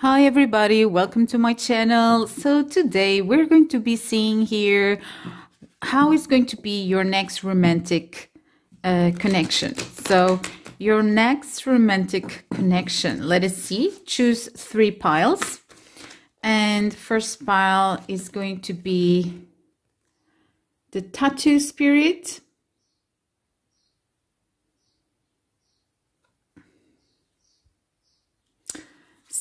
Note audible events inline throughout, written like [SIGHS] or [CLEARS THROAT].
Hi everybody, welcome to my channel. So today we're going to be seeing here how is going to be your next romantic uh, connection. So your next romantic connection, let us see, choose three piles. And first pile is going to be the tattoo spirit.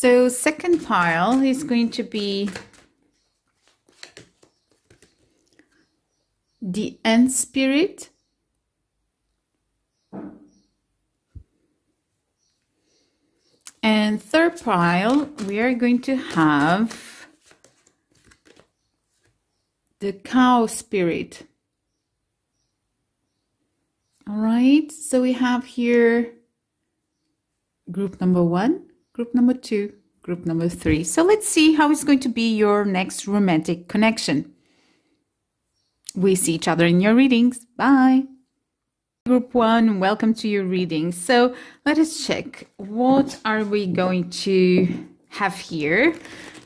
So second pile is going to be the end spirit. And third pile, we are going to have the cow spirit. All right, so we have here group number one, group number two, group number three. So let's see how it's going to be your next romantic connection. We see each other in your readings. Bye. Group one, welcome to your reading. So let us check what are we going to have here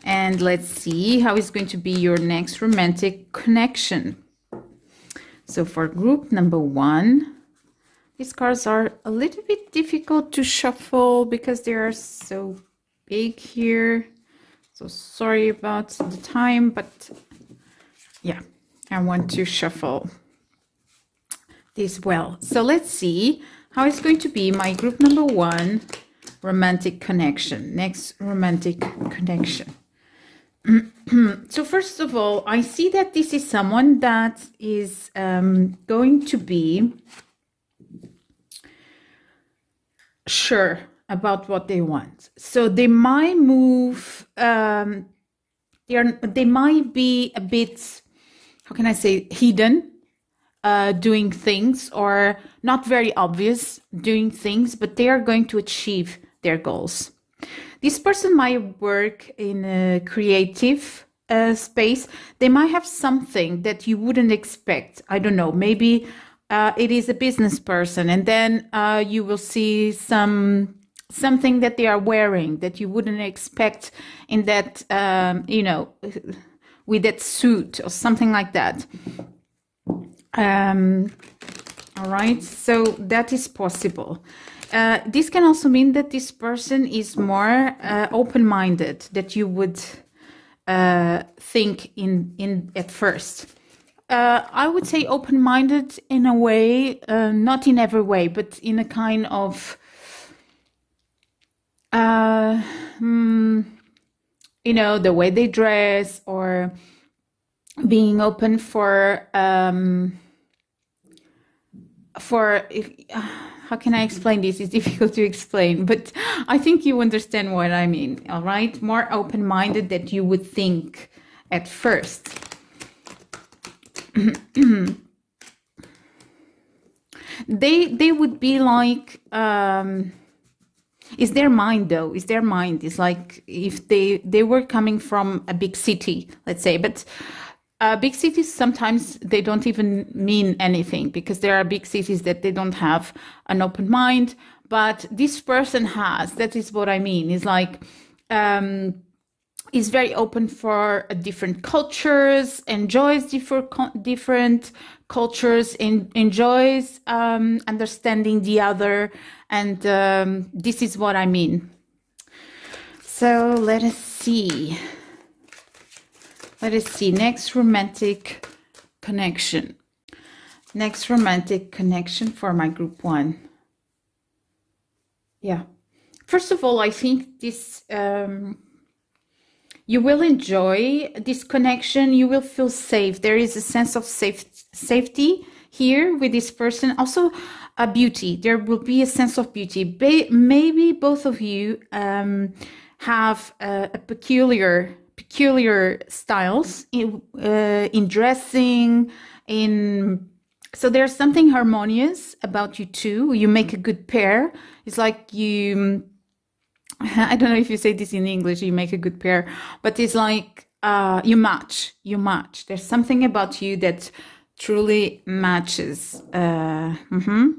and let's see how it's going to be your next romantic connection. So for group number one, these cards are a little bit difficult to shuffle because they are so big here. So sorry about the time, but yeah, I want to shuffle this well. So let's see how it's going to be my group number one romantic connection. Next romantic connection. [CLEARS THROAT] so first of all, I see that this is someone that is um, going to be sure about what they want. So they might move. Um, they are. They might be a bit. How can I say hidden, uh, doing things or not very obvious doing things, but they are going to achieve their goals. This person might work in a creative uh, space. They might have something that you wouldn't expect. I don't know. Maybe uh, it is a business person, and then uh, you will see some something that they are wearing that you wouldn't expect in that um, you know [LAUGHS] with that suit or something like that. Um, all right, so that is possible. Uh, this can also mean that this person is more uh, open-minded that you would uh, think in in at first uh, I would say open minded in a way, uh, not in every way, but in a kind of, uh, mm, you know, the way they dress or being open for, um, for, if, [SIGHS] how can I explain this? It's [LAUGHS] difficult to explain, but I think you understand what I mean. All right. More open minded that you would think at first [CLEARS THROAT] they they would be like um is their mind though. Is their mind. Is like if they they were coming from a big city let's say. But uh, big cities sometimes they don't even mean anything because there are big cities that they don't have an open mind. But this person has that is what i mean. Is like um is very open for different cultures, enjoys different different cultures, and enjoys um, understanding the other, and um, this is what I mean. So let us see. Let us see. Next romantic connection. Next romantic connection for my group one. Yeah. First of all, I think this. Um, you will enjoy this connection. You will feel safe. There is a sense of safe, safety here with this person. Also a beauty. There will be a sense of beauty. Ba maybe both of you um, have a, a, peculiar peculiar styles in, uh, in dressing in so there's something harmonious about you two. You make a good pair. It's like you [LAUGHS] I don't know if you say this in English, you make a good pair, but it's like uh, you match, you match. There's something about you that truly matches. Uh, mm-hmm.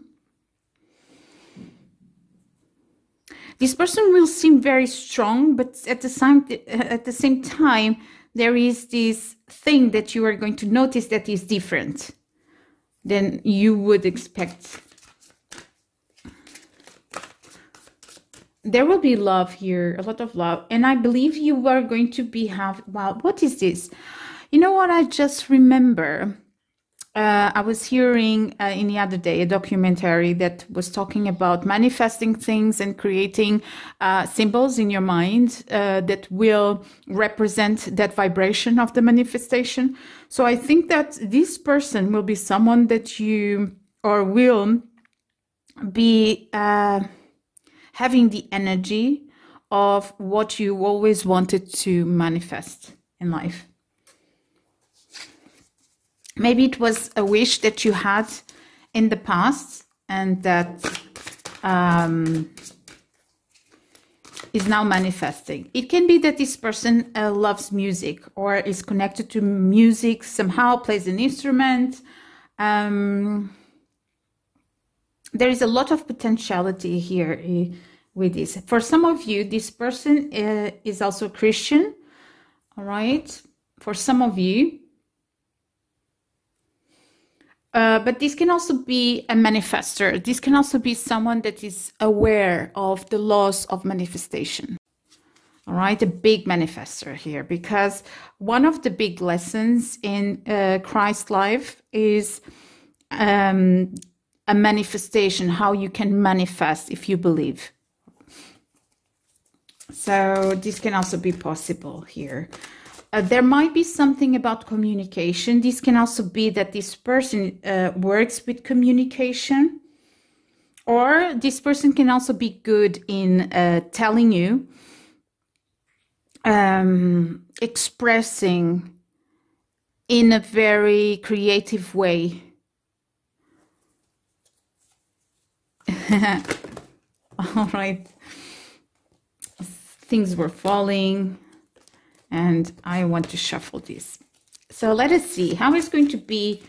this person will seem very strong, but at the same at the same time, there is this thing that you are going to notice that is different than you would expect. There will be love here, a lot of love, and I believe you are going to be have. Wow, what is this? You know what? I just remember uh, I was hearing uh, in the other day a documentary that was talking about manifesting things and creating uh, symbols in your mind uh, that will represent that vibration of the manifestation. So I think that this person will be someone that you or will be uh, having the energy of what you always wanted to manifest in life. Maybe it was a wish that you had in the past and that um, is now manifesting. It can be that this person uh, loves music or is connected to music somehow, plays an instrument. Um, there is a lot of potentiality here uh, with this. For some of you, this person uh, is also a Christian. All right. For some of you, uh, but this can also be a manifester. This can also be someone that is aware of the laws of manifestation. All right, a big manifester here, because one of the big lessons in uh, Christ life is um, a manifestation, how you can manifest if you believe. So this can also be possible here. Uh, there might be something about communication. This can also be that this person uh, works with communication, or this person can also be good in uh, telling you, um, expressing in a very creative way. [LAUGHS] All right. Things were falling and I want to shuffle this. So let us see how is going to be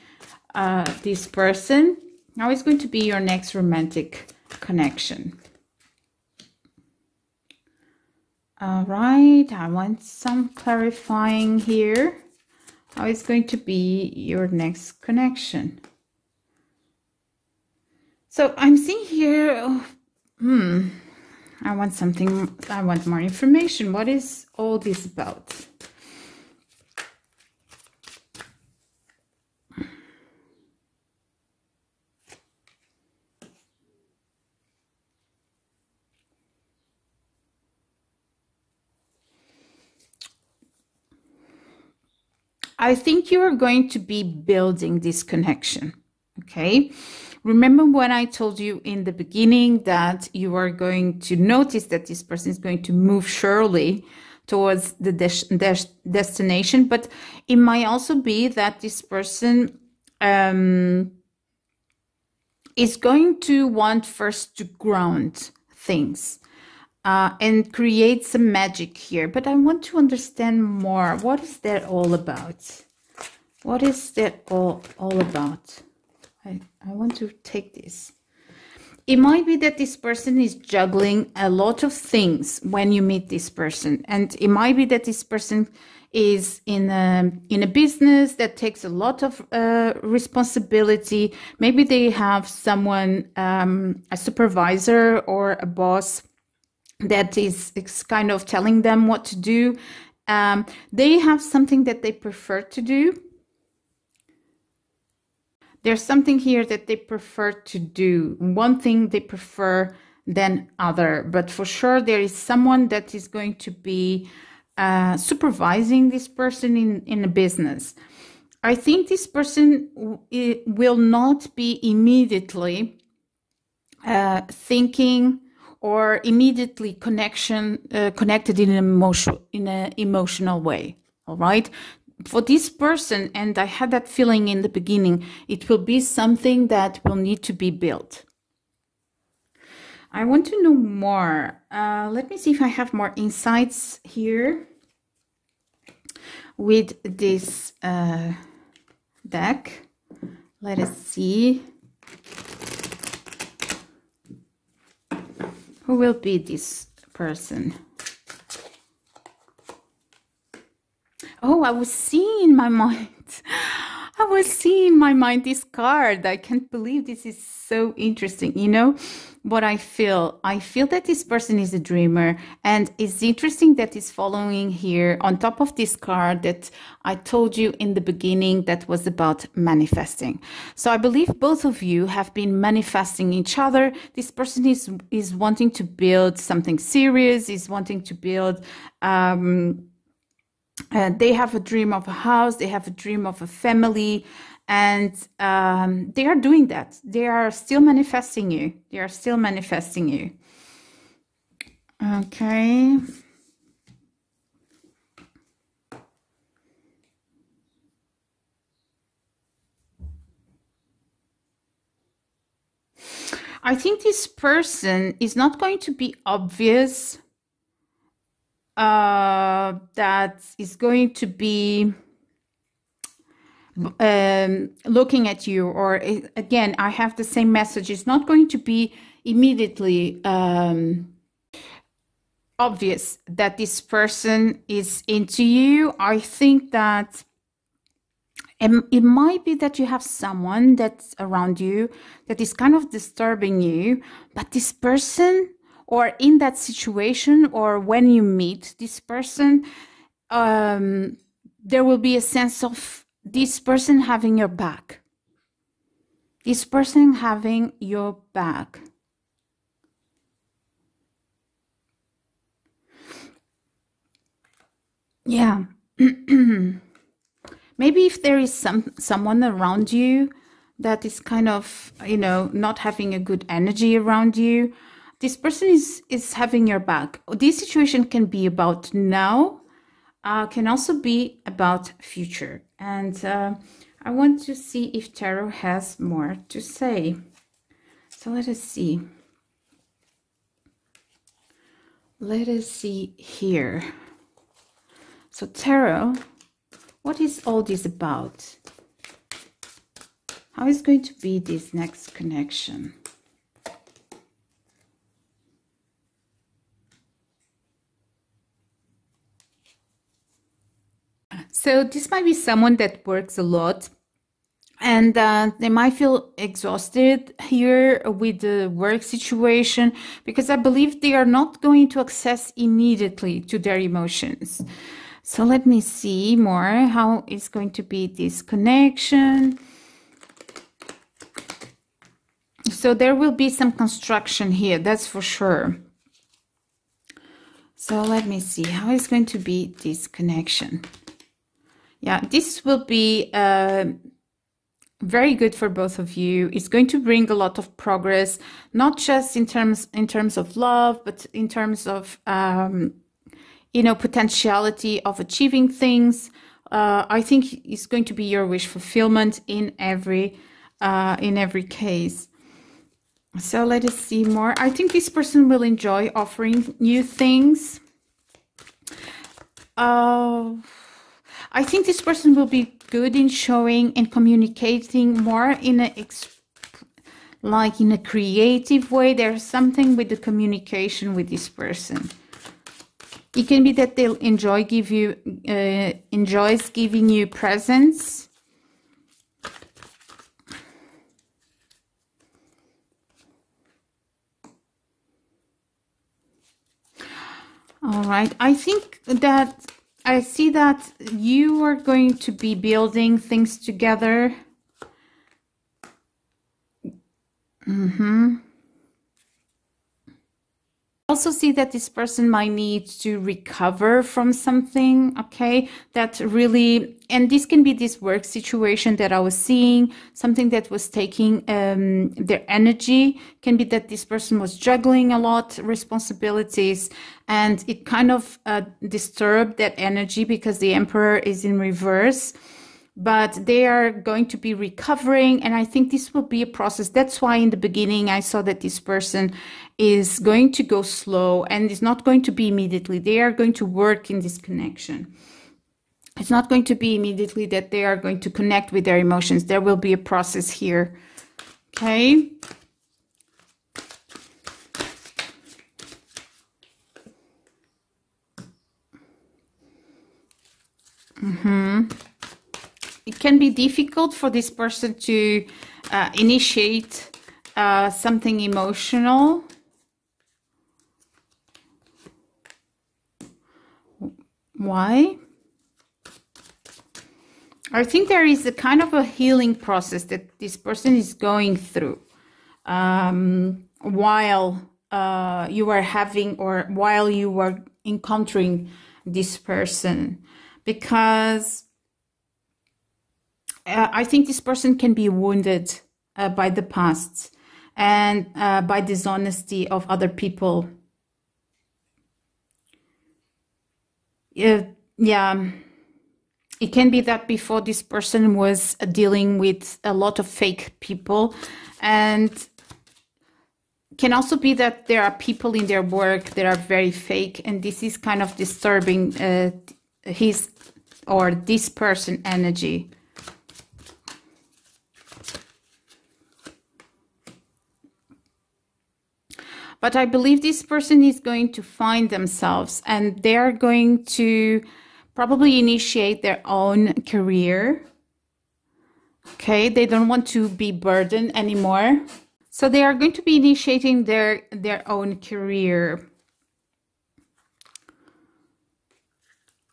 uh, this person. How is going to be your next romantic connection. All right, I want some clarifying here. How is going to be your next connection? So I'm seeing here, oh, hmm, I want something, I want more information. What is all this about? I think you are going to be building this connection. Okay. Remember when I told you in the beginning that you are going to notice that this person is going to move surely towards the des- des- destination, but it might also be that this person um, is going to want first to ground things. Uh, and create some magic here. But I want to understand more. What is that all about? What is that all, all about? I, want to take this. It might be that this person is juggling a lot of things when you meet this person. And it might be that this person is in a, in a business that takes a lot of uh, responsibility. Maybe they have someone, um, a supervisor or a boss that is, is kind of telling them what to do. Um, they have something that they prefer to do there's something here that they prefer to do. One thing they prefer than other, but for sure there is someone that is going to be uh, supervising this person in, in a business. I think this person will not be immediately uh, thinking or immediately connection uh, connected in an emotional in an emotional way. All right, for this person, and I had that feeling in the beginning, it will be something that will need to be built. I want to know more. Uh, let me see if I have more insights here with this uh, deck. Let us see. Who will be this person? Oh, I was seeing my mind. [LAUGHS] I was seeing my mind this card. I can't believe this is so interesting. You know what I feel? I feel that this person is a dreamer, and it's interesting that it's following here on top of this card that I told you in the beginning that was about manifesting. So I believe both of you have been manifesting each other. This person is is wanting to build something serious, is wanting to build um uh, they have a dream of a house, they have a dream of a family, and um, they are doing that. They are still manifesting you. They are still manifesting you. Okay. I think this person is not going to be obvious uh, that is going to be um, looking at you, or again, I have the same message. It's not going to be immediately um, obvious that this person is into you. I think that and it might be that you have someone that's around you that is kind of disturbing you, but this person or in that situation or when you meet this person um, there will be a sense of this person having your back. This person having your back. Yeah. [CLEARS THROAT] Maybe if there is some someone around you that is kind of you know not having a good energy around you this person is is having your back. This situation can be about now uh, can also be about future. And uh, i want to see if tarot has more to say. So let us see. Let us see here. So tarot what is all this about? How is going to be this next connection So this might be someone that works a lot and uh, they might feel exhausted here with the work situation because I believe they are not going to access immediately to their emotions. So let me see more how it's going to be this connection. So there will be some construction here, that's for sure. So let me see how is going to be this connection yeah this will be uh, very good for both of you. It's going to bring a lot of progress not just in terms in terms of love but in terms of um, you know potentiality of achieving things. Uh, i think it's going to be your wish fulfillment in every uh, in every case. So let us see more. I think this person will enjoy offering new things. Uh I think this person will be good in showing and communicating more in a like in a creative way. There's something with the communication with this person. It can be that they'll enjoy give you uh, enjoys giving you presents. All right, I think that I see that you are going to be building things together. Mm-hmm also see that this person might need to recover from something okay that really and this can be this work situation that i was seeing something that was taking um, their energy. Can be that this person was juggling a lot responsibilities and it kind of uh, disturbed that energy because the emperor is in reverse but they are going to be recovering. And i think this will be a process. That's why in the beginning i saw that this person is going to go slow and it's not going to be immediately. They are going to work in this connection. It's not going to be immediately that they are going to connect with their emotions. There will be a process here. Okay. Mm-hmm. It can be difficult for this person to uh, initiate uh, something emotional Why? I think there is a kind of a healing process that this person is going through um, while uh, you are having or while you are encountering this person because uh, I think this person can be wounded uh, by the past and uh, by dishonesty of other people. Yeah, yeah, it can be that before this person was dealing with a lot of fake people, and can also be that there are people in their work that are very fake, and this is kind of disturbing uh, his or this person energy. But I believe this person is going to find themselves and they're going to probably initiate their own career. Okay, they don't want to be burdened anymore. So they are going to be initiating their their own career.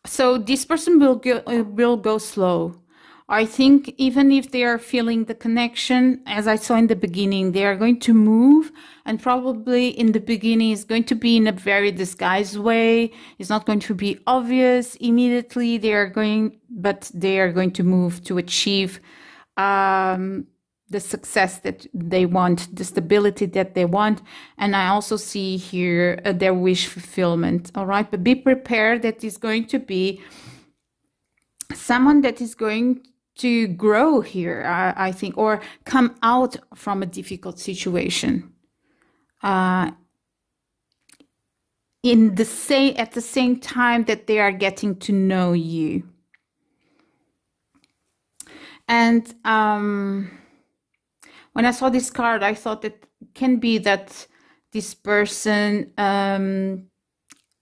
So this person will go will go slow. I think even if they are feeling the connection, as I saw in the beginning, they are going to move and probably in the beginning is going to be in a very disguised way. It's not going to be obvious immediately. They are going, but they are going to move to achieve, um, the success that they want, the stability that they want. And I also see here uh, their wish fulfillment. All right. But be prepared that is going to be someone that is going to grow here, I, I think, or come out from a difficult situation. Uh, in the same at the same time that they are getting to know you and um, when i saw this card i thought it can be that this person um,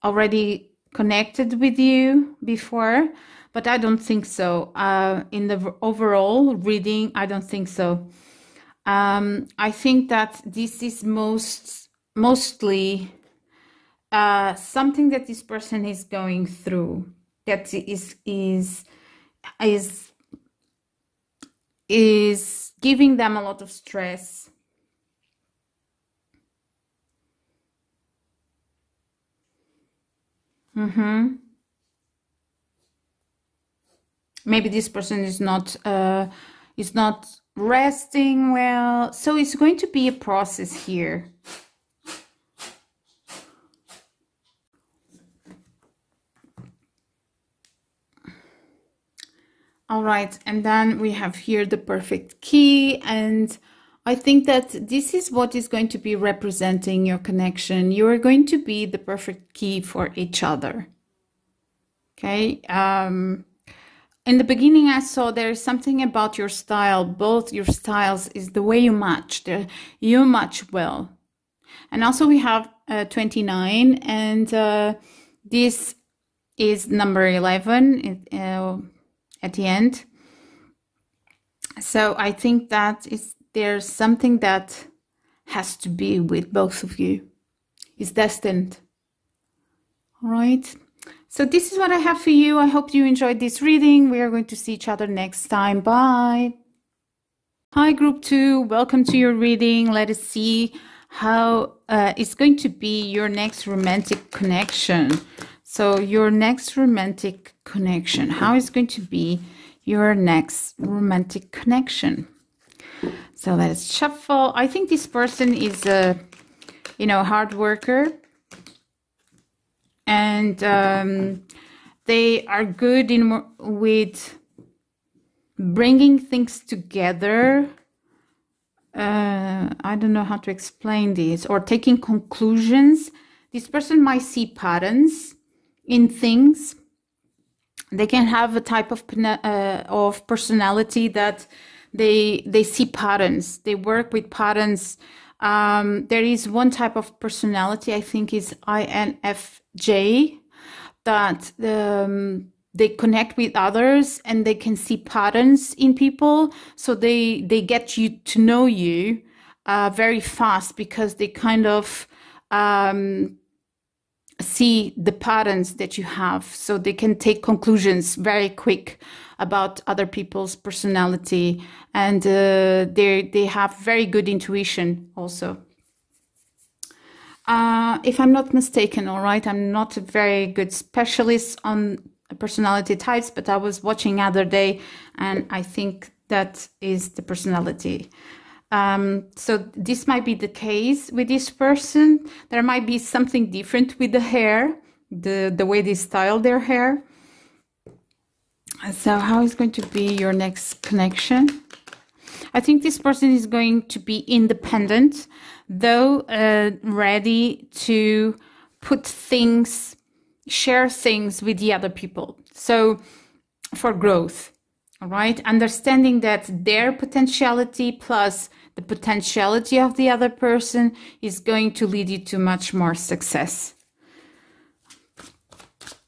already connected with you before but I don't think so. Uh, in the overall reading, I don't think so. Um, I think that this is most mostly uh, something that this person is going through that is is is is giving them a lot of stress. Mm-hmm maybe this person is not uh, is not resting well so it's going to be a process here all right and then we have here the perfect key and I think that this is what is going to be representing your connection. You are going to be the perfect key for each other. Okay. Um, in the beginning i saw there is something about your style. Both your styles is the way you match the, you match well. And also we have uh, 29 and uh, this is number 11 uh, at the end. So i think that is there's something that has to be with both of you. It's destined. All right so this is what I have for you. I hope you enjoyed this reading. We are going to see each other next time. Bye. Hi, group two. Welcome to your reading. Let us see how uh, it's going to be your next romantic connection. So your next romantic connection. How is going to be your next romantic connection? So let's shuffle. I think this person is a, you know, hard worker and um, they are good in with bringing things together. Uh, I don't know how to explain this or taking conclusions. This person might see patterns in things. They can have a type of uh, of personality that they they see patterns. They work with patterns. Um, there is one type of personality I think is INFJ, that um, they connect with others and they can see patterns in people. So they they get you to know you uh, very fast because they kind of um, see the patterns that you have. So they can take conclusions very quick about other people's personality and uh, they they have very good intuition also uh, if i'm not mistaken all right i'm not a very good specialist on personality types but i was watching other day and i think that is the personality um, so this might be the case with this person. There might be something different with the hair, the, the way they style their hair. So how is going to be your next connection? I think this person is going to be independent, though uh, ready to put things, share things with the other people. So for growth, all right? Understanding that their potentiality plus the potentiality of the other person is going to lead you to much more success.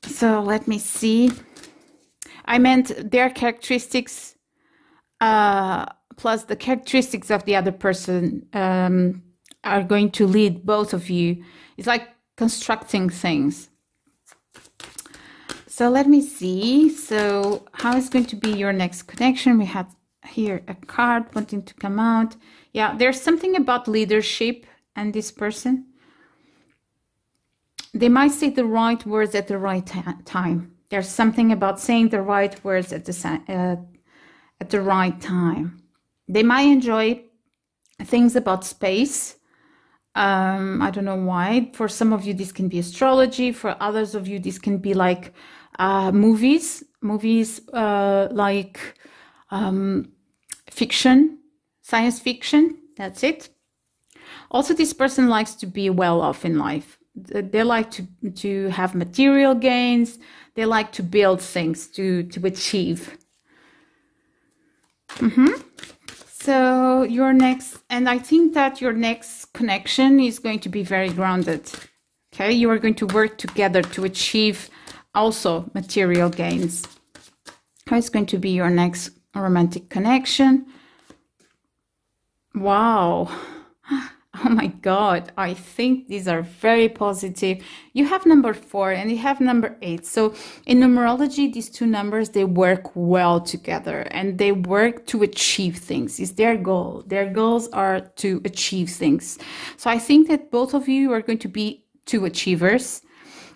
So let me see. I meant their characteristics uh, plus the characteristics of the other person um, are going to lead both of you. It's like constructing things. So let me see. So how is going to be your next connection? We have here a card wanting to come out yeah there's something about leadership and this person they might say the right words at the right time there's something about saying the right words at the uh, at the right time they might enjoy things about space um, i don't know why for some of you this can be astrology for others of you this can be like uh, movies movies uh, like um, fiction, science fiction. That's it. Also, this person likes to be well off in life. They like to, to have material gains. They like to build things to, to achieve. Mm-hmm. So your next, and I think that your next connection is going to be very grounded. Okay, you are going to work together to achieve also material gains. How is going to be your next romantic connection. Wow. [LAUGHS] Oh my God, I think these are very positive. You have number four and you have number eight. So in numerology, these two numbers, they work well together and they work to achieve things. Is their goal. Their goals are to achieve things. So I think that both of you are going to be two achievers.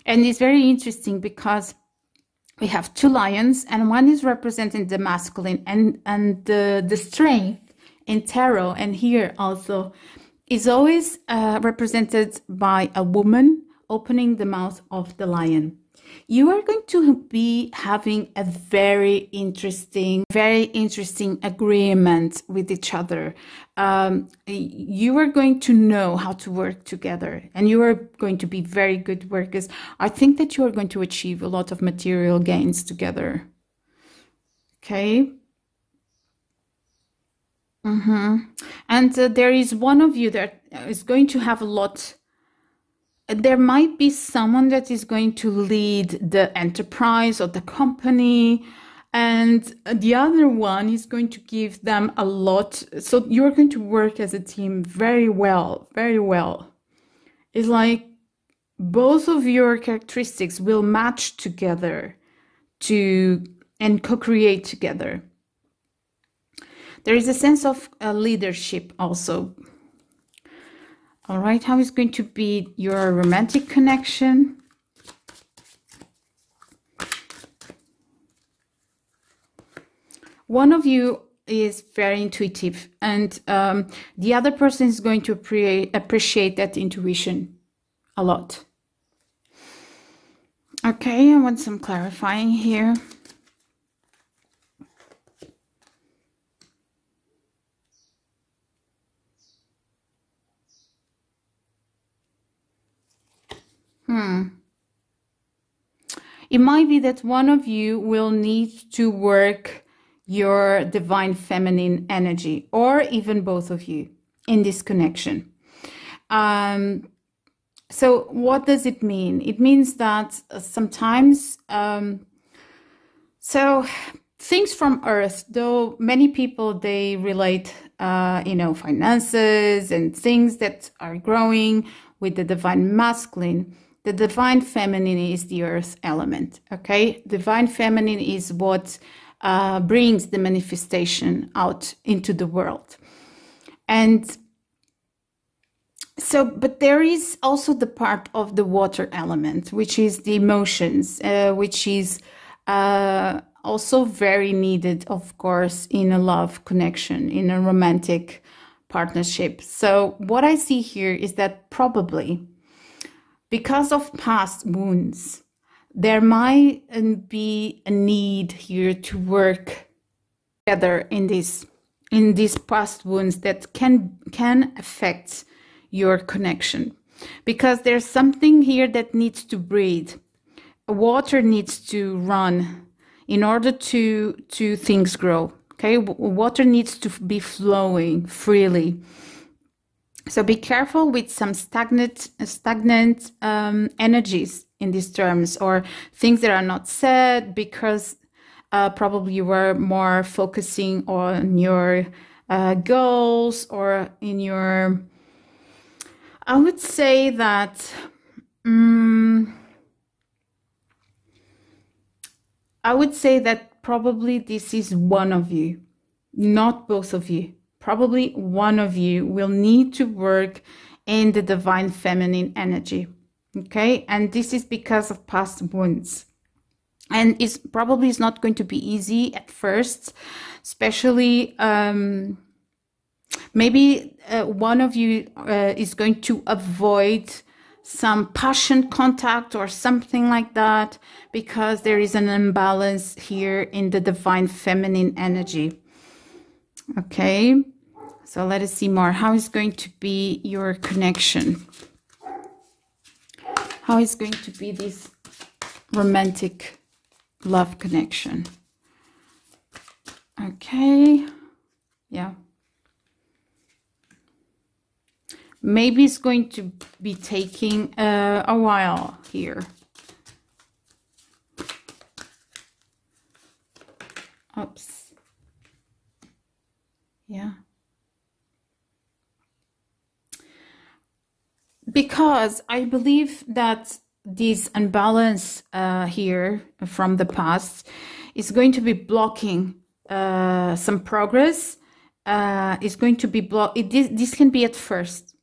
And it's very interesting because we have two lions and one is representing the masculine and and the the strength in tarot and here also is always uh, represented by a woman opening the mouth of the lion you are going to be having a very interesting, very interesting agreement with each other. Um, you are going to know how to work together and you are going to be very good workers. I think that you are going to achieve a lot of material gains together. Okay. Mm-hmm. And uh, there is one of you that is going to have a lot. There might be someone that is going to lead the enterprise or the company and the other one is going to give them a lot. So you're going to work as a team very well very well. It's like both of your characteristics will match together to and co-create together there is a sense of uh, leadership also all right, how is going to be your romantic connection? One of you is very intuitive and um, the other person is going to appreciate that intuition a lot. Okay, I want some clarifying here. Hmm. It might be that one of you will need to work your divine feminine energy, or even both of you in this connection. Um, so, what does it mean? It means that sometimes um, So things from Earth, though many people they relate, uh, you know, finances and things that are growing with the divine masculine. The divine feminine is the Earth element. Okay, divine feminine is what uh, brings the manifestation out into the world, and so but there is also the part of the water element which is the emotions uh, which is uh, also very needed of course in a love connection in a romantic partnership so what i see here is that probably because of past wounds there might be a need here to work together in this in these past wounds that can can affect your connection. Because there's something here that needs to breathe. Water needs to run in order to to things grow. Okay? Water needs to be flowing freely so be careful with some stagnant stagnant um, energies in these terms or things that are not said because uh, probably you were more focusing on your uh, goals or in your I would say that um, I would say that probably this is one of you, not both of you. Probably one of you will need to work in the divine feminine energy. Okay, and this is because of past wounds. And it's probably is not going to be easy at first, especially um, Maybe uh, one of you uh, is going to avoid some passion contact or something like that because there is an imbalance here in the divine feminine energy. Okay, so let us see more. How is going to be your connection? How is going to be this romantic love connection? Okay, yeah. maybe it's going to be taking uh, a while here. Oops. Yeah. Because I believe that this unbalance uh, here from the past is going to be blocking uh, some progress. Uh, is going to be blocked. This, this can be at first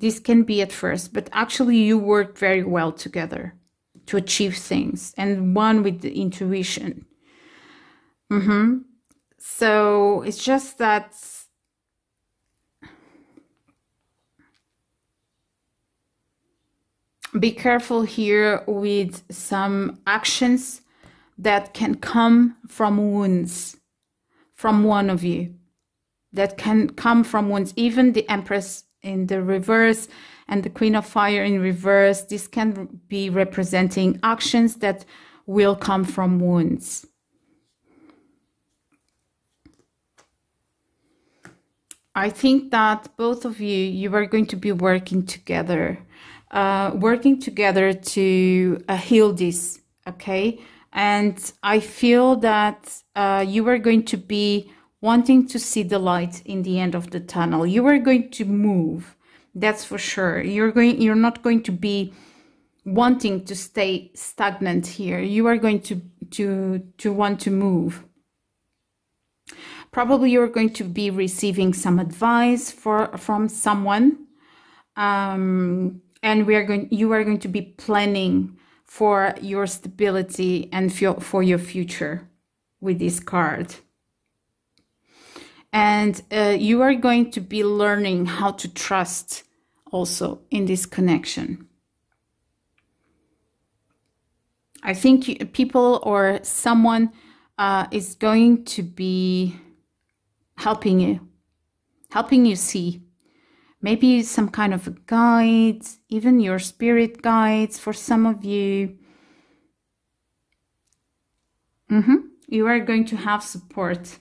this can be at first, but actually you work very well together to achieve things and one with the intuition. Mm-hmm. So it's just that be careful here with some actions that can come from wounds from one of you that can come from wounds. Even the empress in the reverse and the queen of fire in reverse this can be representing actions that will come from wounds i think that both of you you are going to be working together uh, working together to uh, heal this okay and i feel that uh, you are going to be wanting to see the light in the end of the tunnel. You are going to move. That's for sure. You're going you're not going to be wanting to stay stagnant here. You are going to to to want to move. Probably you're going to be receiving some advice for from someone. Um, and we are going you are going to be planning for your stability and for your future with this card and uh, you are going to be learning how to trust also in this connection. I think people or someone uh, is going to be helping you, helping you see. Maybe some kind of a guide, even your spirit guides for some of you. Mm-hmm. You are going to have support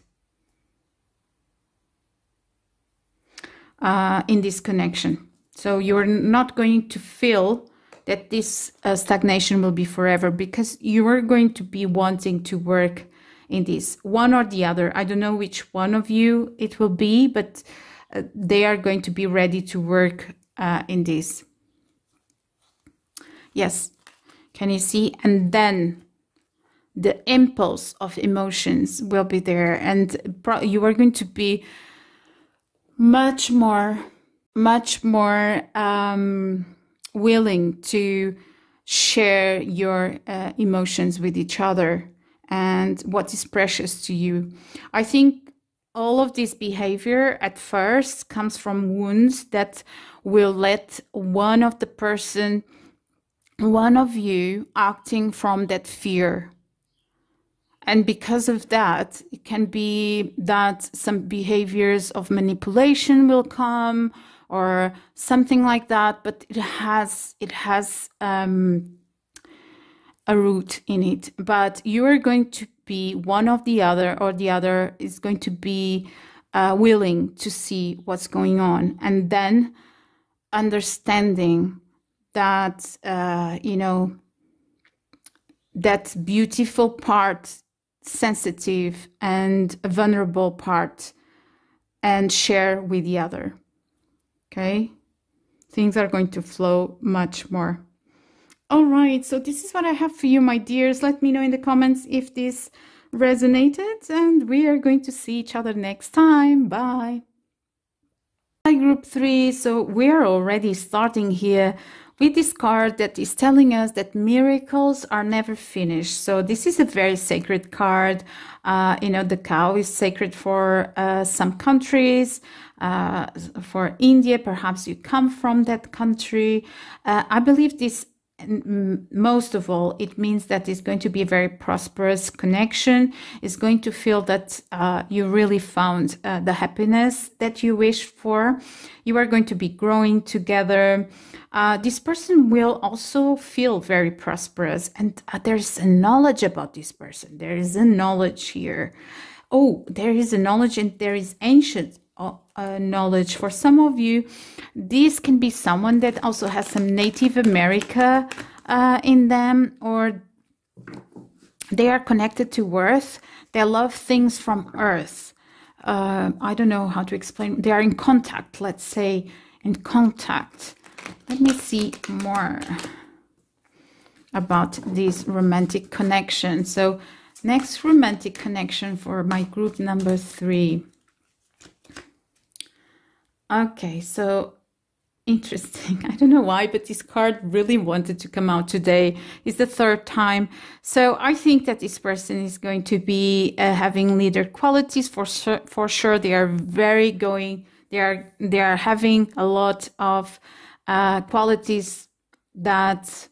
uh, in this connection. So you're not going to feel that this uh, stagnation will be forever because you are going to be wanting to work in this one or the other. I don't know which one of you it will be, but uh, they are going to be ready to work uh, in this. Yes, can you see? And then the impulse of emotions will be there, and you are going to be much more, much more um, willing to share your uh, emotions with each other and what is precious to you. I think all of this behavior at first comes from wounds that will let one of the person, one of you acting from that fear. And because of that, it can be that some behaviors of manipulation will come or something like that, but it has, it has, um, a root in it, but you are going to be one of the other, or the other is going to be uh, willing to see what's going on, and then understanding that uh, you know that beautiful part, sensitive and vulnerable part, and share with the other. Okay, things are going to flow much more. All right, so this is what I have for you, my dears. Let me know in the comments if this resonated, and we are going to see each other next time. Bye. Hi, group three. So we are already starting here with this card that is telling us that miracles are never finished. So this is a very sacred card. Uh, you know, the cow is sacred for uh, some countries. Uh, for India, perhaps you come from that country. Uh, I believe this and most of all, it means that it's going to be a very prosperous connection. It's going to feel that uh, you really found uh, the happiness that you wish for. You are going to be growing together. Uh, this person will also feel very prosperous, and uh, there's a knowledge about this person. There is a knowledge here. Oh, there is a knowledge, and there is ancient uh, knowledge. For some of you, this can be someone that also has some Native America uh, in them, or they are connected to Earth. They love things from Earth. Uh, I don't know how to explain. They are in contact, let's say, in contact. Let me see more about this romantic connection. So, next romantic connection for my group number three. Okay, so interesting. [LAUGHS] I don't know why, but this card really wanted to come out today. It's the third time. So I think that this person is going to be uh, having leader qualities for sure, for sure. They are very going, they are, they are having a lot of uh, qualities that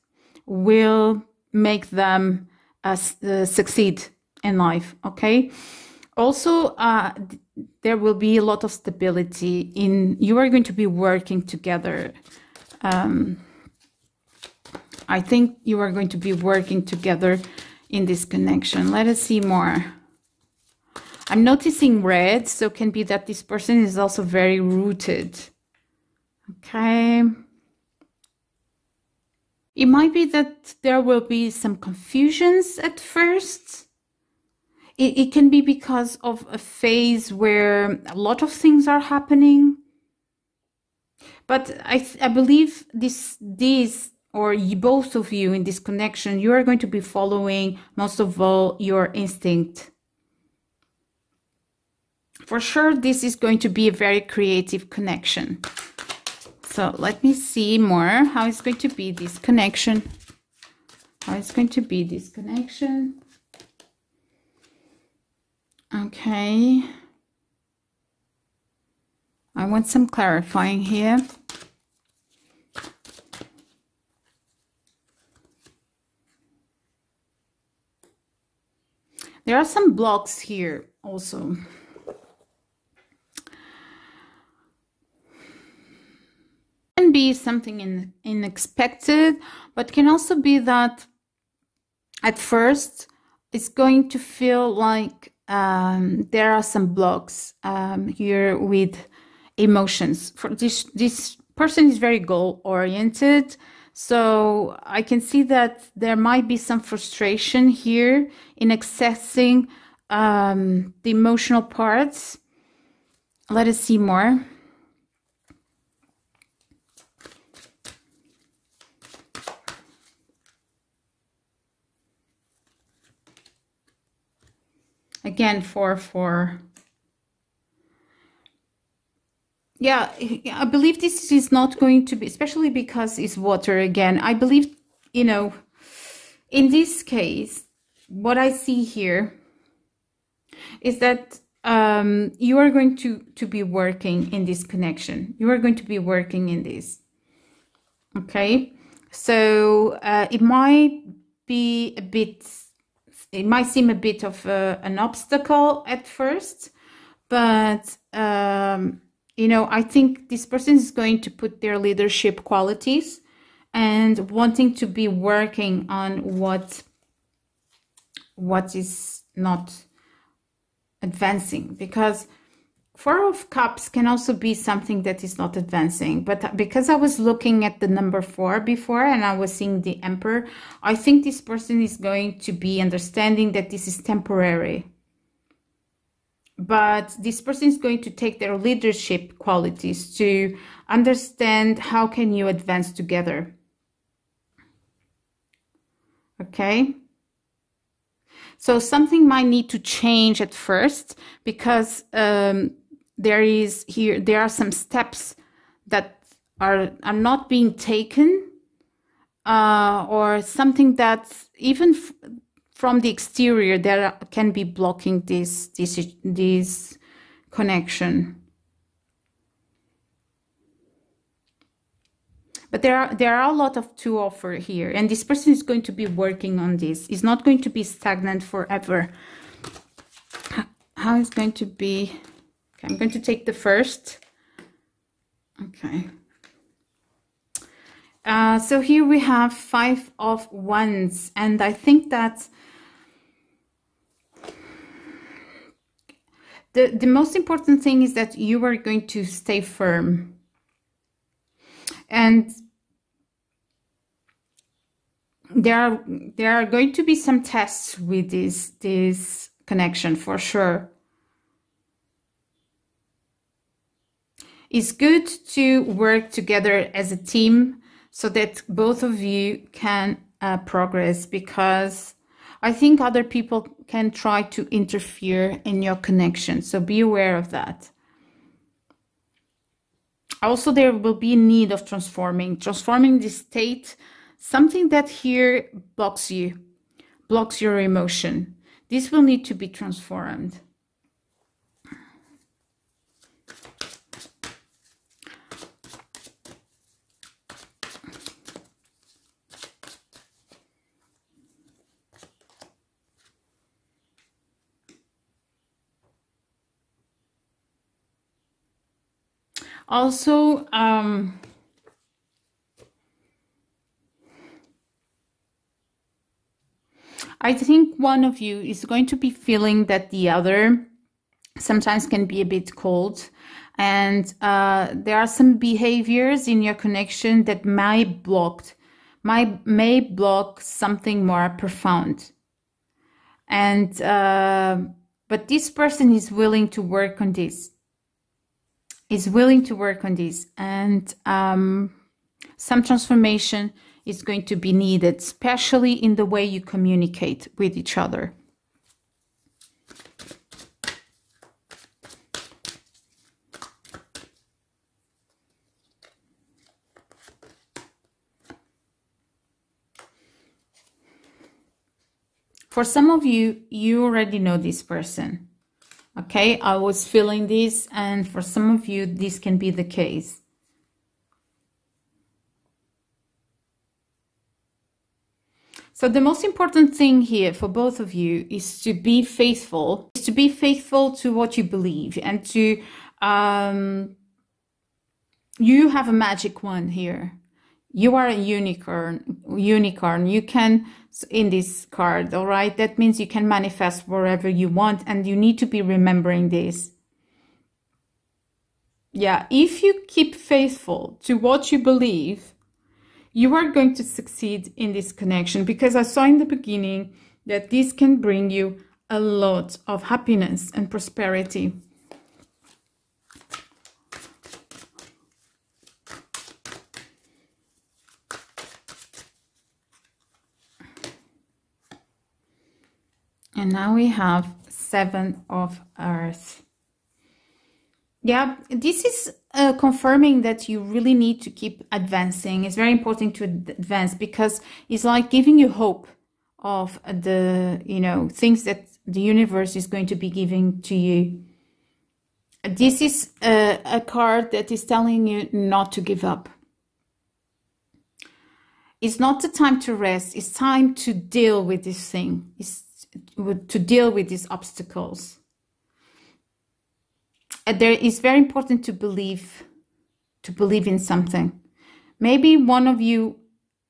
will make them uh, uh succeed in life. Okay. Also, uh, there will be a lot of stability in you are going to be working together. Um, i think you are going to be working together in this connection. Let us see more. I'm noticing red so can be that this person is also very rooted. Okay. It might be that there will be some confusions at first it, it can be because of a phase where a lot of things are happening. But I, I believe this, this or you, both of you in this connection, you are going to be following most of all your instinct. For sure, this is going to be a very creative connection. So let me see more how it's going to be this connection. How it's going to be this connection. Okay. I want some clarifying here. There are some blocks here also. Can be something in, unexpected, but can also be that at first it's going to feel like um, there are some blocks um, here with emotions. For this, this person is very goal oriented, So I can see that there might be some frustration here in accessing um, the emotional parts. Let us see more. Again, four, four. Yeah, I believe this is not going to be, especially because it's water again. I believe, you know, in this case, what I see here is that um, you are going to, to be working in this connection. You are going to be working in this. Okay. So uh, it might be a bit, it might seem a bit of a, an obstacle at first, but um, you know, I think this person is going to put their leadership qualities and wanting to be working on what what is not advancing because four of cups can also be something that is not advancing but because i was looking at the number four before and i was seeing the emperor i think this person is going to be understanding that this is temporary. But this person is going to take their leadership qualities to understand how can you advance together. Okay? So something might need to change at first because um, there is here there are some steps that are are not being taken uh, or something that even from the exterior that can be blocking this this this connection. But there are there are a lot of to offer here and this person is going to be working on this. It's not going to be stagnant forever. How is going to be i'm going to take the first okay uh, so here we have five of wands, and i think that the, the most important thing is that you are going to stay firm. And there are there are going to be some tests with this this connection for sure. It's good to work together as a team so that both of you can uh, progress because I think other people can try to interfere in your connection. So be aware of that. Also, there will be a need of transforming, transforming the state, something that here blocks you, blocks your emotion. This will need to be transformed. Also, um, I think one of you is going to be feeling that the other sometimes can be a bit cold. And uh, there are some behaviors in your connection that might block might may block something more profound. And uh, but this person is willing to work on this is willing to work on this and um, some transformation is going to be needed, especially in the way you communicate with each other. For some of you, you already know this person Okay, I was feeling this, and for some of you, this can be the case. So the most important thing here for both of you is to be faithful, is to be faithful to what you believe and to, um, you have a magic one here. You are a unicorn, unicorn. You can in this card, all right? That means you can manifest wherever you want and you need to be remembering this. Yeah, if you keep faithful to what you believe, you are going to succeed in this connection because I saw in the beginning that this can bring you a lot of happiness and prosperity. And now we have seven of earth. Yeah, this is uh, confirming that you really need to keep advancing. It's very important to advance because it's like giving you hope of the, you know, things that the universe is going to be giving to you. This is a, a card that is telling you not to give up. It's not the time to rest. It's time to deal with this thing. It's to deal with these obstacles. And there is very important to believe to believe in something. Maybe one of you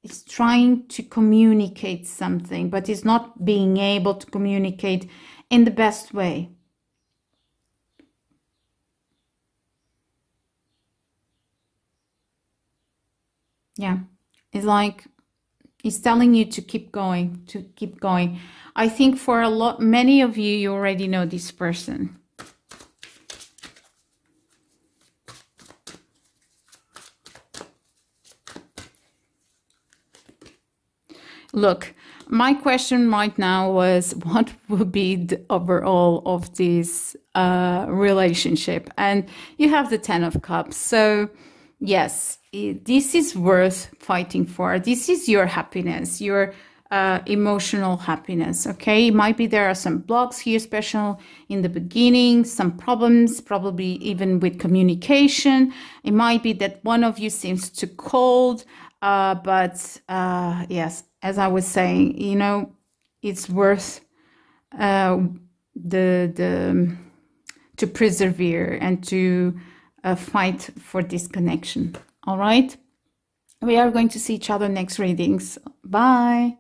is trying to communicate something, but is not being able to communicate in the best way. Yeah, it's like it's telling you to keep going, to keep going. I think for a lot, many of you, you already know this person. Look, my question right now was [LAUGHS] what would be the overall of this uh, relationship? And you have the Ten of Cups. So, yes, this is worth fighting for. This is your happiness, your uh, emotional happiness. Okay, it might be there are some blocks here, special in the beginning, some problems, probably even with communication. It might be that one of you seems too cold. Uh, but uh, yes, as I was saying, you know, it's worth uh, the the to persevere and to uh, fight for this connection. All right, we are going to see each other next readings. Bye.